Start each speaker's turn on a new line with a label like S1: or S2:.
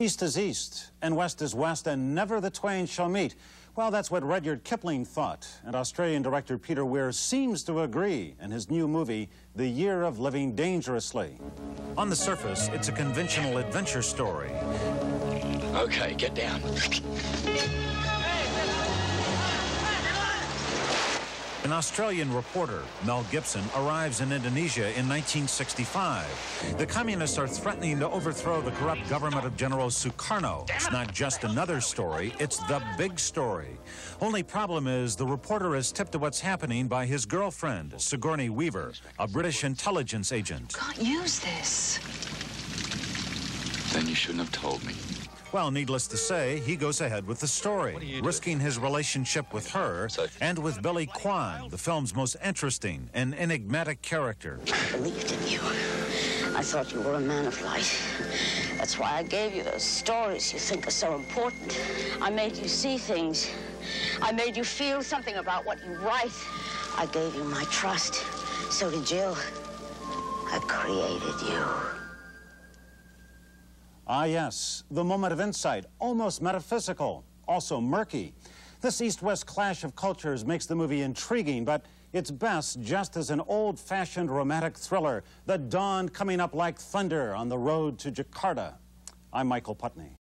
S1: East is east, and west is west, and never the twain shall meet. Well, that's what Rudyard Kipling thought, and Australian director Peter Weir seems to agree in his new movie, The Year of Living Dangerously. On the surface, it's a conventional adventure story.
S2: Okay, get down.
S1: An Australian reporter, Mel Gibson, arrives in Indonesia in 1965. The communists are threatening to overthrow the corrupt government of General Sukarno. It's not just another story, it's the big story. Only problem is the reporter is tipped to what's happening by his girlfriend, Sigourney Weaver, a British intelligence agent.
S3: Can't use this.
S2: Then you shouldn't have told me.
S1: Well, needless to say, he goes ahead with the story, risking his relationship with her and with Billy Kwan, the film's most interesting and enigmatic character.
S4: I believed in you. I thought you were a man of light. That's why I gave you those stories you think are so important. I made you see things. I made you feel something about what you write. I gave you my trust. So did Jill. I created you.
S1: Ah, yes, the moment of insight, almost metaphysical, also murky. This east west clash of cultures makes the movie intriguing, but it's best just as an old fashioned romantic thriller, the dawn coming up like thunder on the road to Jakarta. I'm Michael Putney.